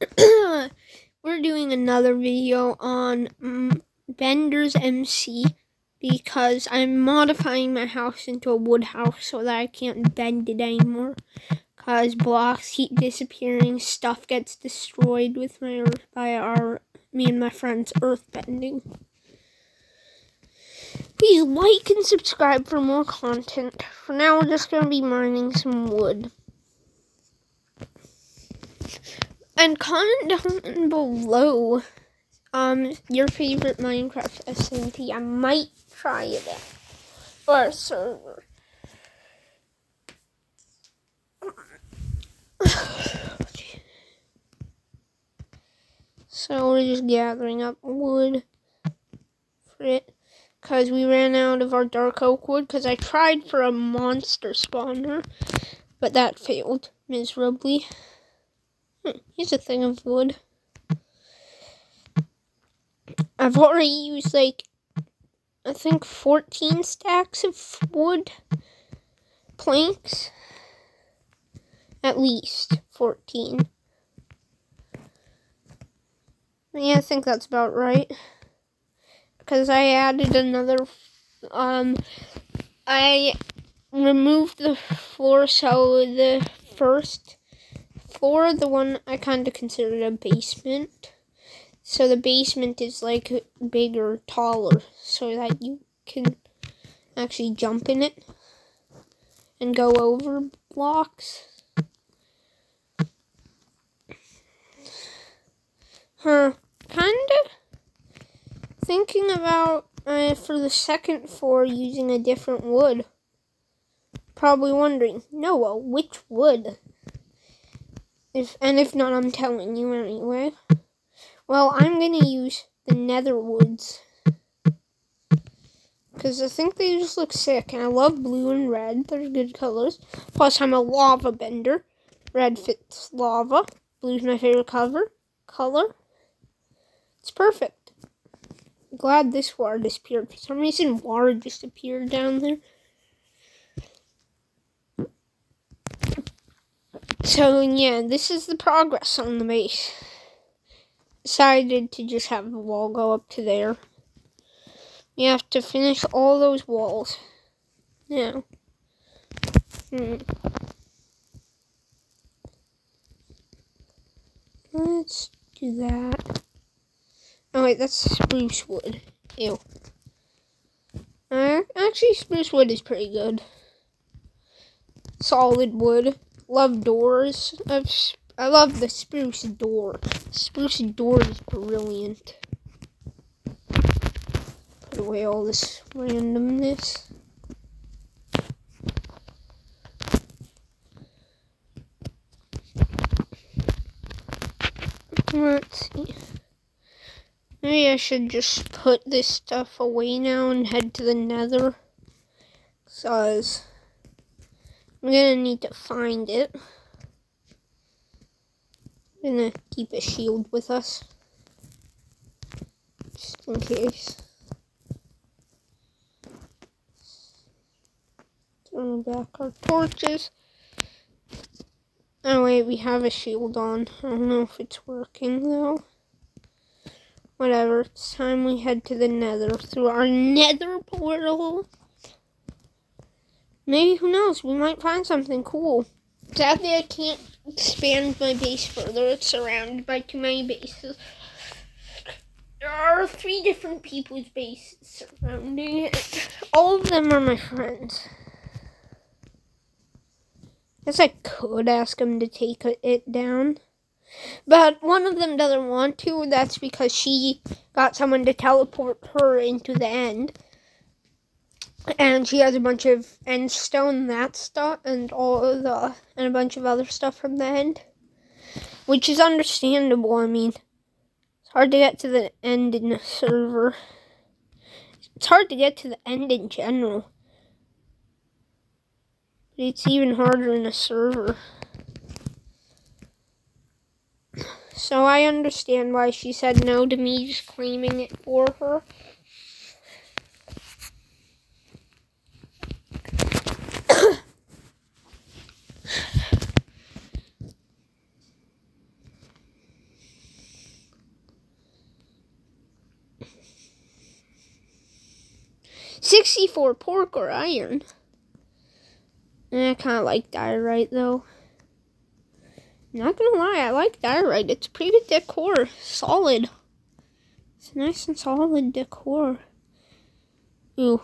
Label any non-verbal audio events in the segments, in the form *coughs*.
*coughs* we're doing another video on mm, Bender's MC because I'm modifying my house into a wood house so that I can't bend it anymore. Cause blocks keep disappearing, stuff gets destroyed with my earth by our me and my friends earth bending. Please like and subscribe for more content. For now, we're just gonna be mining some wood. And comment down below um your favorite Minecraft SMP. I might try it out. Or a server. *sighs* So we're just gathering up wood for it. Because we ran out of our dark oak wood. Because I tried for a monster spawner. But that failed miserably. Hmm, here's a thing of wood. I've already used like, I think 14 stacks of wood planks. At least 14. Yeah, I think that's about right. Because I added another, um, I removed the floor so the first floor, the one I kind of considered a basement. So the basement is like bigger, taller, so that you can actually jump in it and go over blocks. Huh. Kinda thinking about uh, for the second floor using a different wood. Probably wondering, Noah, which wood? If and if not, I'm telling you anyway. Well, I'm gonna use the nether woods. Because I think they just look sick, and I love blue and red. They're good colors. Plus, I'm a lava bender. Red fits lava. Blue's my favorite cover color. It's perfect. I'm glad this water disappeared. For some reason, water just appeared down there. So, yeah, this is the progress on the base. Decided to just have the wall go up to there. We have to finish all those walls. Now. Hmm. Let's do that. Oh wait, that's spruce wood. Ew. Uh, actually, spruce wood is pretty good. Solid wood. Love doors. I've, I love the spruce door. Spruce door is brilliant. Put away all this randomness. Let's see. Maybe I should just put this stuff away now and head to the nether. Because I'm gonna need to find it. I'm gonna keep a shield with us. Just in case. Turn back our torches. Oh wait, we have a shield on. I don't know if it's working though. Whatever, it's time we head to the nether through our nether portal. Maybe, who knows, we might find something cool. Sadly, I can't expand my base further. It's surrounded by too many bases. There are three different people's bases surrounding it. All of them are my friends. Guess I could ask them to take it down. But one of them doesn't want to. That's because she got someone to teleport her into the end. And she has a bunch of end stone, that stuff, and all of the, and a bunch of other stuff from the end. Which is understandable, I mean. It's hard to get to the end in a server. It's hard to get to the end in general. But it's even harder in a server. So I understand why she said no to me just claiming it for her. 64 pork or iron. Eh, I kind of like diorite though. Not gonna lie, I like diorite. It's pretty good decor. Solid. It's nice and solid decor. Ooh.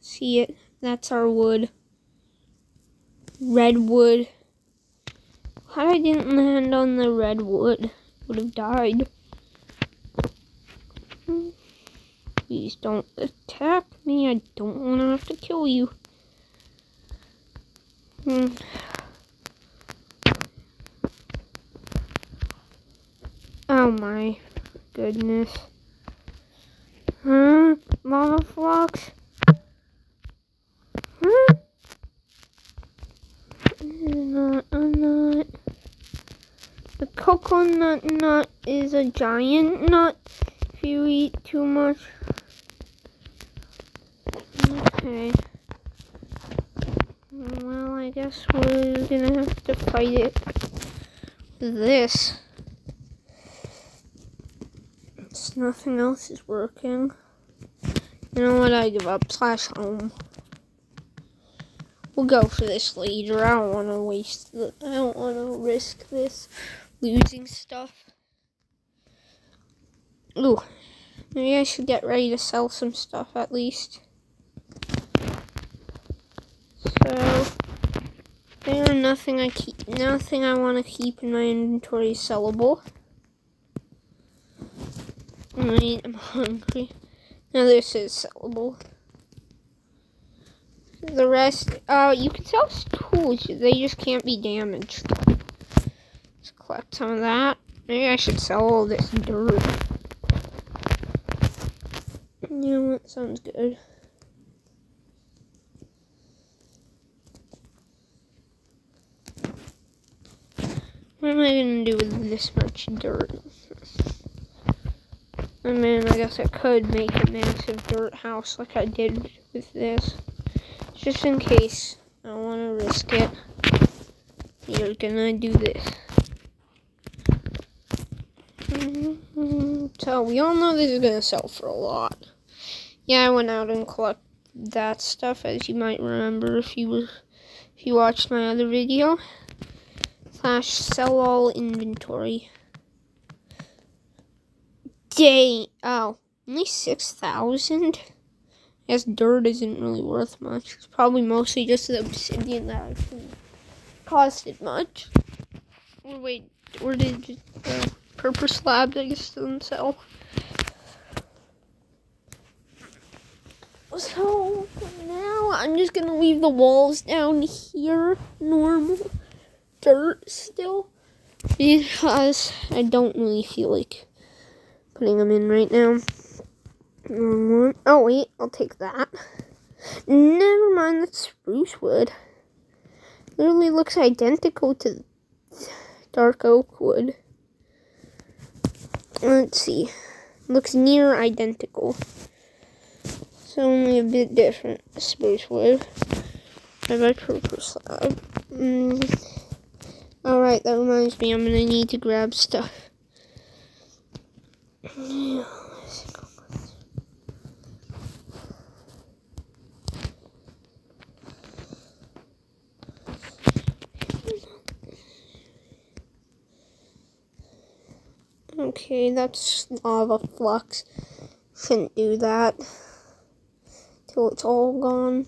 See it? That's our wood. Redwood. How I didn't land on the redwood. Would have died. Please don't attack me. I don't want to have to kill you. Hmm. Oh my goodness. Huh? Mama Fox? Huh? Not. The coconut nut is a giant nut if you eat too much. Okay. Well, I guess we're gonna have to fight it this. It's nothing else is working. You know what? I give up. Slash home. We'll go for this later. I don't want to waste. The, I don't want to risk this losing stuff. Ooh, maybe I should get ready to sell some stuff at least. There, nothing I keep, nothing I want to keep in my inventory sellable. I I'm hungry. Now this is sellable. The rest, uh, you can sell tools. They just can't be damaged. Let's collect some of that. Maybe I should sell all this dirt. Know what? Sounds good. What am I gonna do with this much dirt? I mean, I guess I could make a massive dirt house like I did with this. Just in case I want to risk it. You're gonna do this. Mm-hmm. So, we all know this is gonna sell for a lot. Yeah, I went out and collected that stuff, as you might remember if you if you watched my other video. Slash sell all inventory. Day. Oh, only 6,000? I guess dirt isn't really worth much. It's probably mostly just the obsidian that actually costed much. Or wait, or did the purple slabs I guess doesn't sell. So now I'm just gonna leave the walls down here normal dirt still because I don't really feel like putting them in right now. Oh, wait, I'll take that. Never mind, that's spruce wood. Literally looks identical to dark oak wood. Let's see. Looks near identical. So only a bit different. Spruce wood. I buy purple slab. Mm. Alright, that reminds me, I'm gonna need to grab stuff. Okay, that's lava flux. Shouldn't do that. Till it's all gone.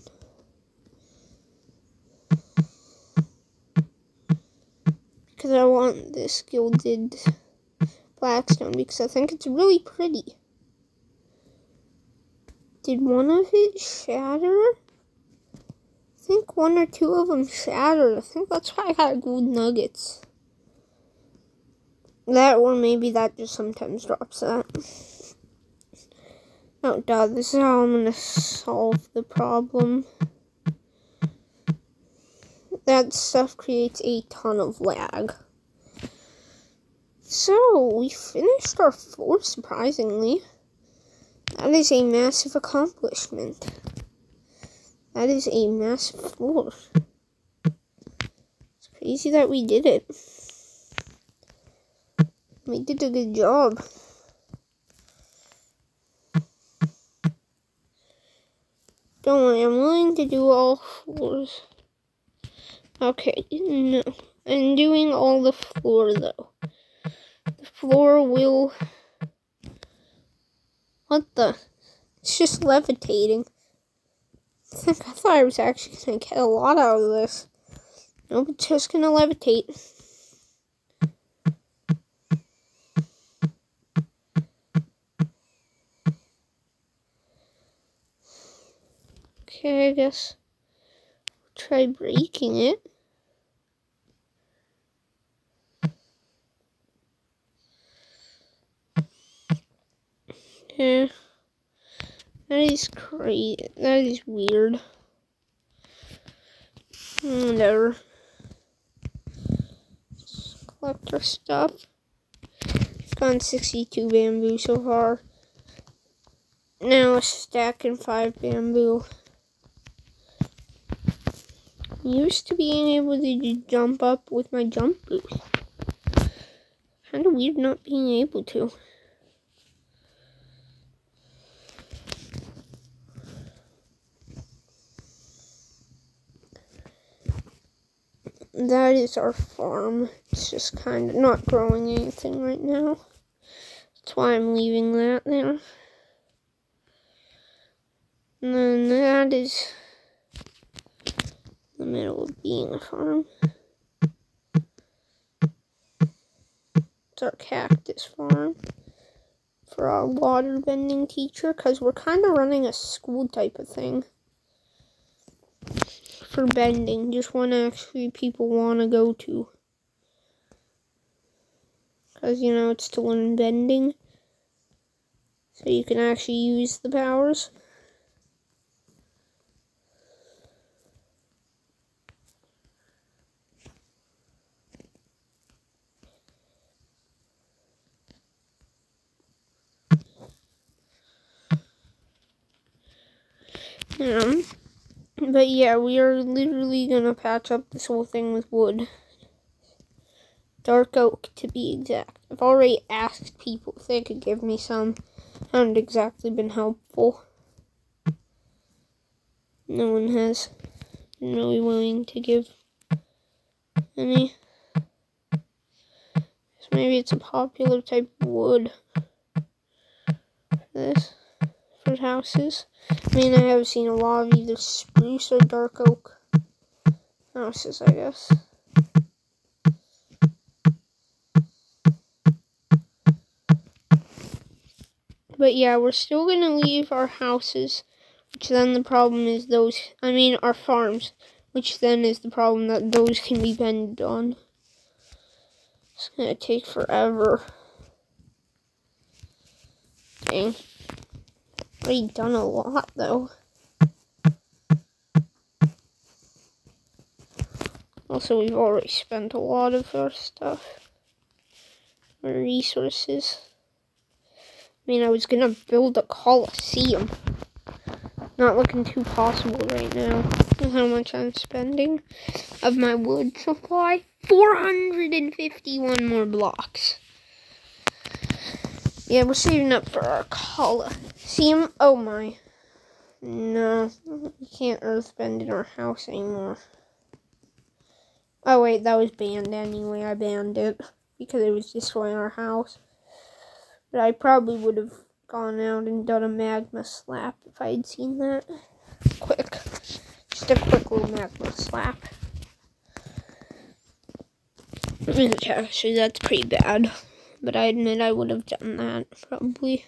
Because I want this gilded blackstone because I think it's really pretty. Did one of it shatter? I think one or two of them shattered. I think that's why I got gold nuggets. That or maybe that just sometimes drops that. Oh, God, this is how I'm to solve the problem. That stuff creates a ton of lag. So, we finished our floor, surprisingly. That is a massive accomplishment. That is a massive floor. It's crazy that we did it. We did a good job. Don't worry, I'm willing to do all floors. Okay, no. I'm doing all the floor though. The floor will... What the? It's just levitating. I *laughs* think I thought I was actually going to get a lot out of this. Nope, it's just going to levitate. Okay, I guess try breaking it. Yeah. That is crazy. That is weird. Whatever. collect our stuff. Gone 62 bamboo so far. Now a stack and five bamboo. Used to being able to jump up with my jump boost. Kinda weird not being able to. that is our farm. It's just kind of not growing anything right now. That's why I'm leaving that there. And then that is the middle of being a farm. It's our cactus farm for our water bending teacher because we're kind of running a school type of thing for bending, just one actually people want to go to. Because, you know, it's to learn bending. So you can actually use the powers. Yeah. But yeah, we are literally gonna patch up this whole thing with wood. Dark oak, to be exact. I've already asked people if they could give me some. Haven't exactly been helpful. No one has been really willing to give any. So maybe it's a popular type of wood. This for houses. I mean, I have seen a lot of either spruce or dark oak houses, I guess. But yeah, we're still going to leave our houses, which then the problem is those, I mean, our farms, which then is the problem that those can be bended on. It's going to take forever. Dang already done a lot, though. Also, we've already spent a lot of our stuff. Our resources. I mean, I was gonna build a coliseum. Not looking too possible right now. How much I'm spending of my wood supply? 451 more blocks. Yeah, we're saving up for our Coliseum. Oh my. No, we can't earthbend in our house anymore. Oh wait, that was banned anyway. I banned it because it was destroying our house. But I probably would have gone out and done a magma slap if I had seen that. Quick. Just a quick little magma slap. Actually, that's pretty bad. But I admit I would have done that, probably.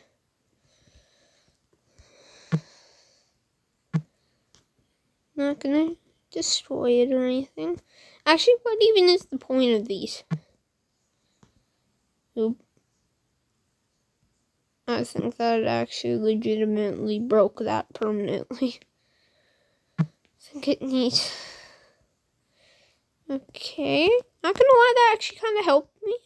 Not gonna destroy it or anything. Actually, what even is the point of these? Oop. I think that actually legitimately broke that permanently. *laughs* I think it needs... Okay. Not gonna lie, that actually kind of helped me.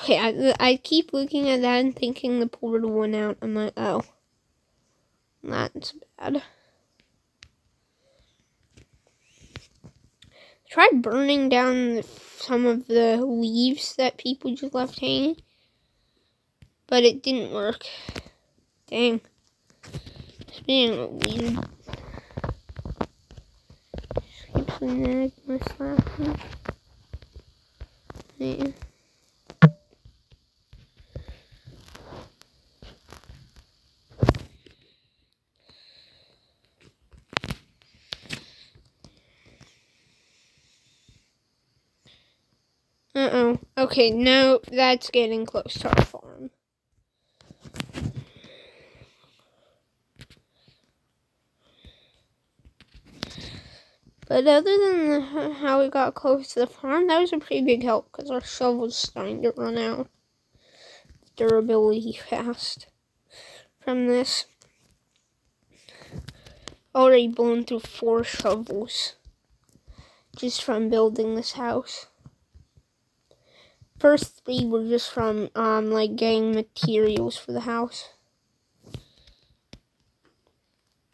Okay, I, I keep looking at that and thinking the portal went out. I'm like, oh, that's bad. Tried burning down some of the leaves that people just left hanging, but it didn't work. Dang. It's being weird. Keeps my slapping. Yeah. Uh-oh. Okay, now that's getting close to our farm. But other than the, how we got close to the farm, that was a pretty big help because our shovel's starting to run out. Durability fast from this. Already blown through four shovels just from building this house. First three were just from um like getting materials for the house.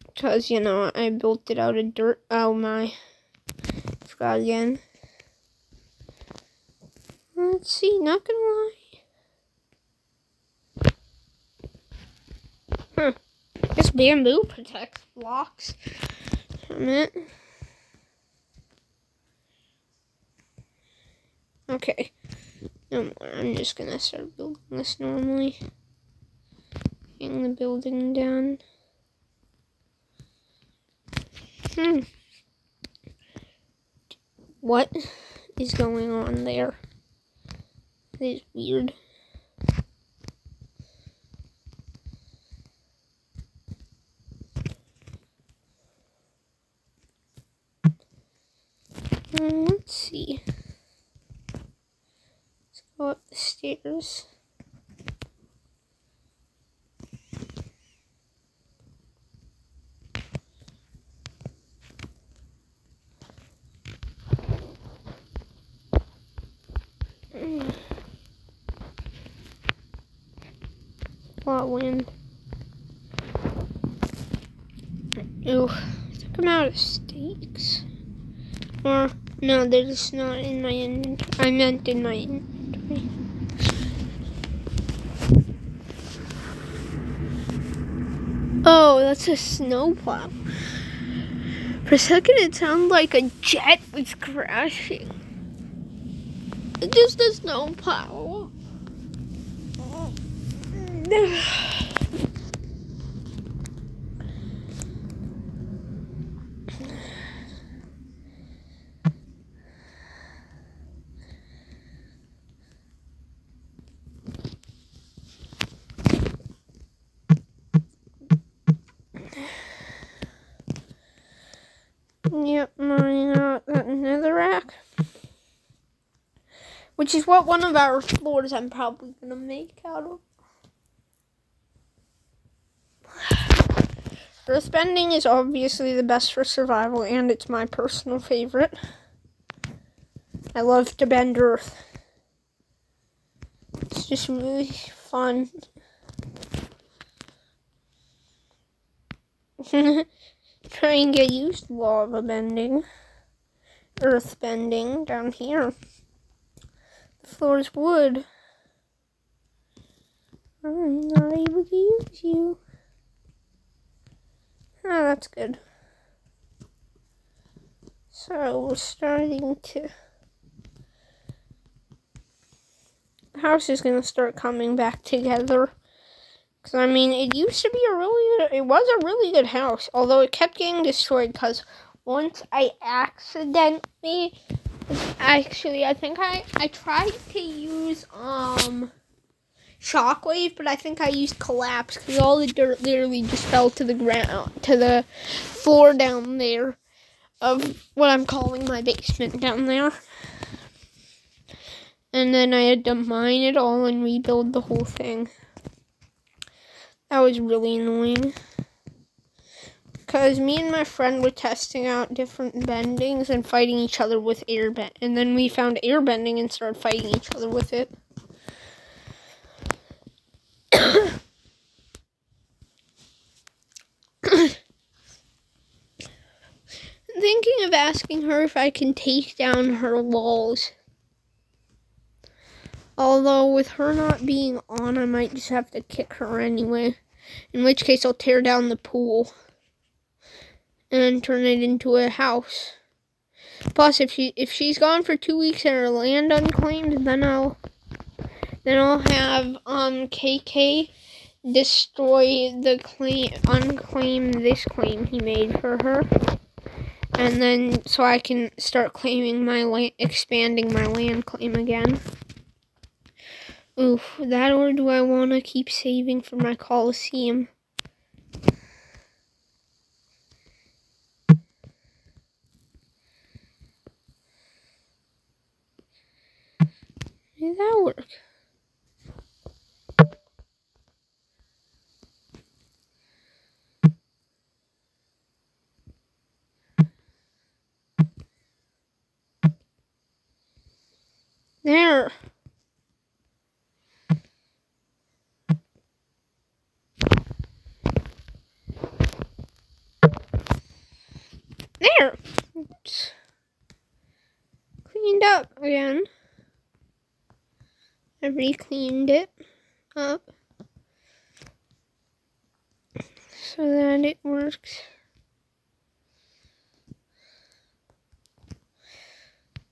Because, you know, I built it out of dirt. Oh my. Forgot again. Let's see, not gonna lie. Huh. This bamboo protects blocks from it. Okay. No more. I'm just gonna start building this normally. Getting the building down. Hmm. What is going on there? It is weird. Um, let's see. Up the stairs. Mm. Of wind. Ooh, took them out of steaks. Or, no, they're just not in my inventory. I meant in my. Oh, that's a snowplow. For a second, it sounded like a jet was crashing. Just a snowplow. Yep, mine out that nether rack. Which is what one of our floors I'm probably gonna make out of. *sighs* Earthbending is obviously the best for survival and it's my personal favorite. I love to bend earth. It's just really fun. *laughs* Try and get used to lava bending, earth bending down here. Floor is wood. I'm not able to use you. Oh, that's good. So we're starting to. The house is gonna start coming back together. Cause I mean, it used to be a really good. It was a really good house, although it kept getting destroyed. Cause once I accidentally, actually, I think I I tried to use um shockwave, but I think I used collapse because all the dirt literally just fell to the ground, to the floor down there of what I'm calling my basement down there. And then I had to mine it all and rebuild the whole thing. That was really annoying. Because me and my friend were testing out different bendings and fighting each other with air bend. And then we found air bending and started fighting each other with it. *coughs* thinking of asking her if I can take down her walls. Although with her not being on, I might just have to kick her anyway. In which case, I'll tear down the pool and turn it into a house. Plus, if she if she's gone for two weeks and her land unclaimed, then I'll then I'll have um KK destroy the claim unclaim this claim he made for her. And then so I can start claiming my land expanding my land claim again. Oof, that or do I want to keep saving for my Coliseum? Did that work? There. There. Cleaned up again. I re-cleaned it up so that it works.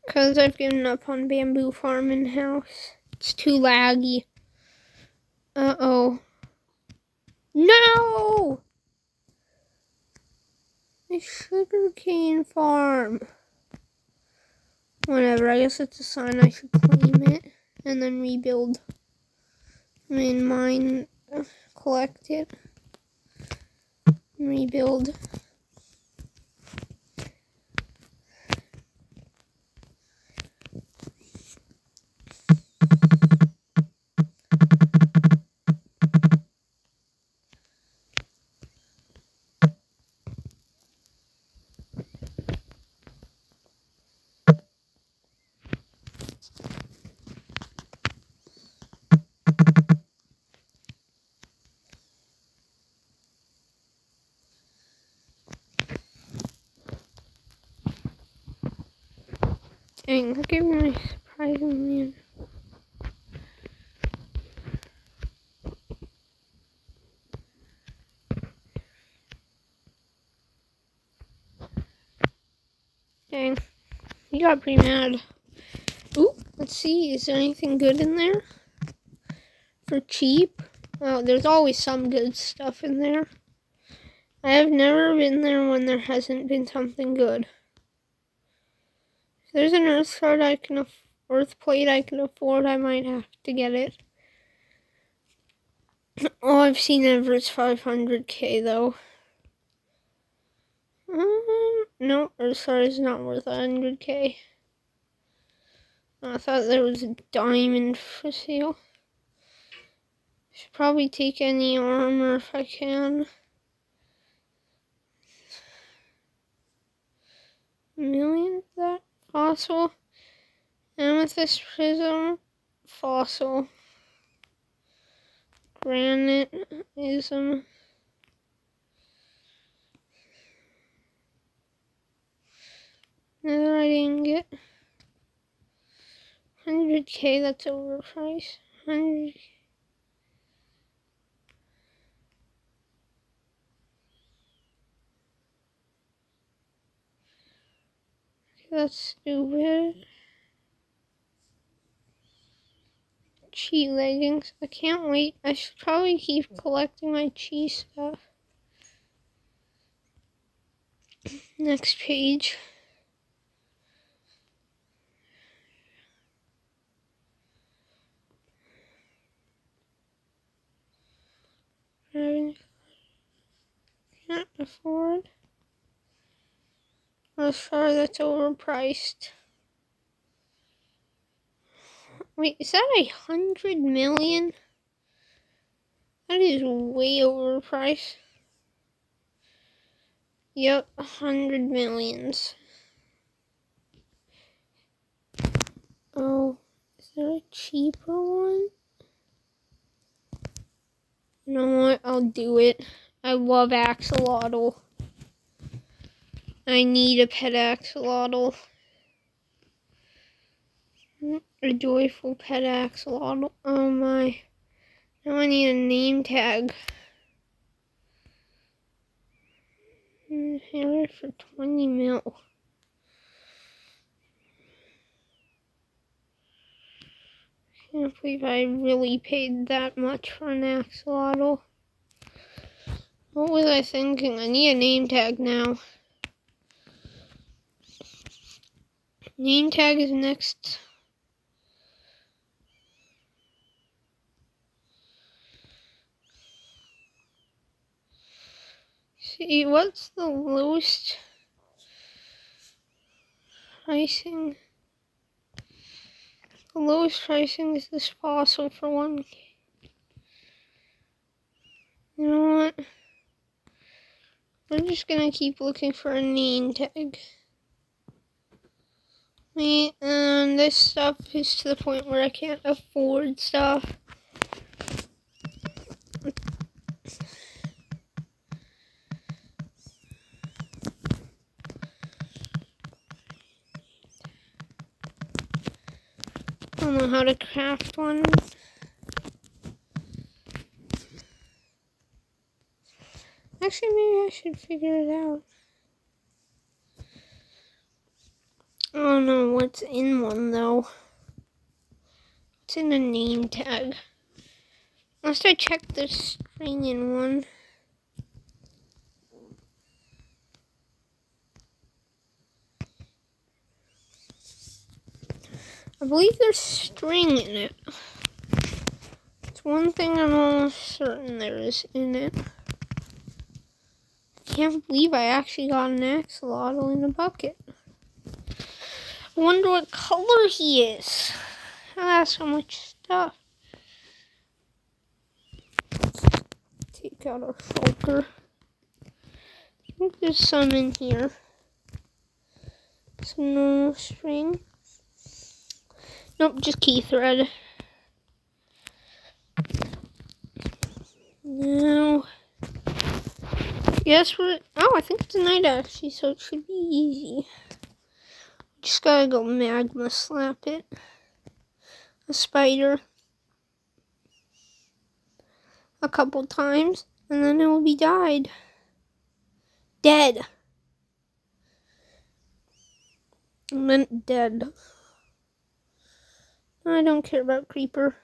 Because I've given up on bamboo farming house. It's too laggy. Uh-oh. No! My sugarcane farm. Whatever, I guess it's a sign I should claim it and then rebuild. I mean, mine, collect it, rebuild. Dang, look at my surprising man. Dang, he got pretty mad. Ooh, let's see, is there anything good in there? For cheap? Oh, there's always some good stuff in there. I have never been there when there hasn't been something good If there's an earth card I can earth plate I can afford, I might have to get it. *clears throat* Oh, I've seen Everett's 500k though. Um, no, card is not worth 100k. I thought there was a diamond for sale. Should probably take any armor if I can. Million that? fossil, amethyst prism, fossil, granite ism. Another I didn't get. 100k, that's overpriced. 100 That's stupid. Cheat leggings. I can't wait. I should probably keep collecting my cheese stuff. *coughs* Next page. Can't afford. I'm sure that's overpriced. Wait, is that a hundred million? That is way overpriced. Yep, a hundred millions. Oh, is there a cheaper one? You know what? I'll do it. I love axolotl. I need a pet axolotl. A joyful pet axolotl. Oh my. Now I need a name tag. Hair for 20 mil. I Can't believe I really paid that much for an axolotl. What was I thinking? I need a name tag now. Name tag is next. See, what's the lowest pricing? The lowest pricing is this fossil for one. You know what? I'm just gonna keep looking for a name tag. Me and this stuff is to the point where I can't afford stuff. I don't know how to craft one. Actually, maybe I should figure it out. I don't know what's in one though. What's in a name tag? Unless I check the string in one. I believe there's string in it. It's one thing I'm almost certain there is in it can't believe I actually got an axolotl in a bucket. I wonder what color he is. That's so much stuff. Take out our shulker. I think there's some in here. Some normal string. Nope, just key thread. Now, Yes, we're. Oh, I think it's a night actually, so it should be easy. Just gotta go magma slap it. A spider. A couple times, and then it will be died. Dead. I meant dead. I don't care about creeper.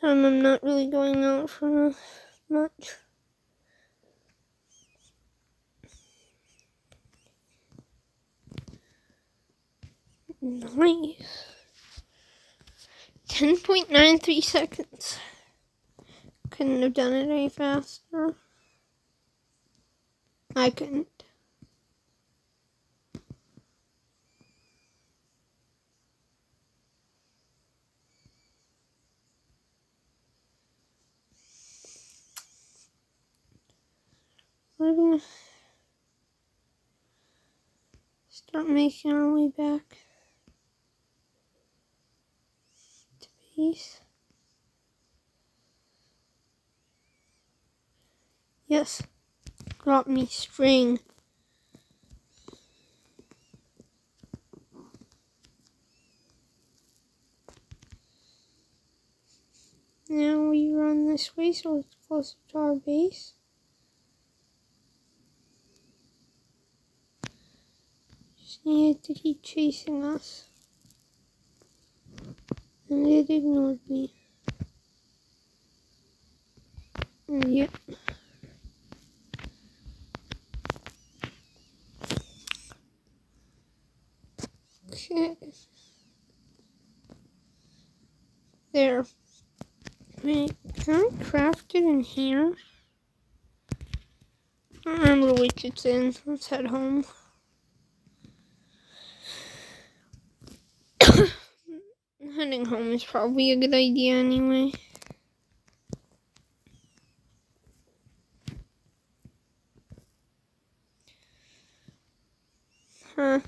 Um, I'm not really going out for much. Nice. 10.93 seconds. Couldn't have done it any faster. I couldn't. We're gonna start making our way back to base. Yes, drop me string. Now we run this way so it's closer to our base. Needed to keep chasing us. And it ignored me. And yep. Okay. There. Wait, can I craft it in here? I remember which it's in. Let's head home. Heading home is probably a good idea anyway. Huh.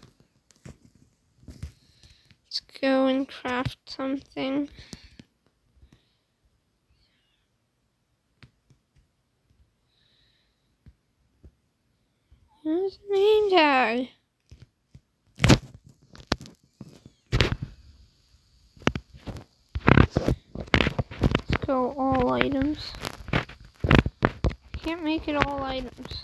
Let's go and craft something. Here's the name tag. go all items. Can't can't make it all items.